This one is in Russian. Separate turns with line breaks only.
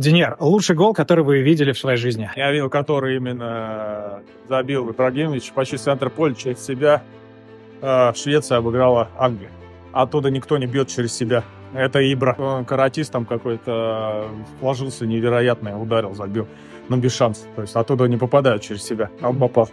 Денер, лучший гол, который вы видели в своей жизни?
Я видел, который именно э, забил Ибрагимович почти центр поля через себя. Э, Швеция обыграла Англию. Оттуда никто не бьет через себя. Это Ибра. Он каратист там какой-то э, вложился невероятно, ударил, забил. Но без шансов. То есть оттуда не попадают через себя. А он попал.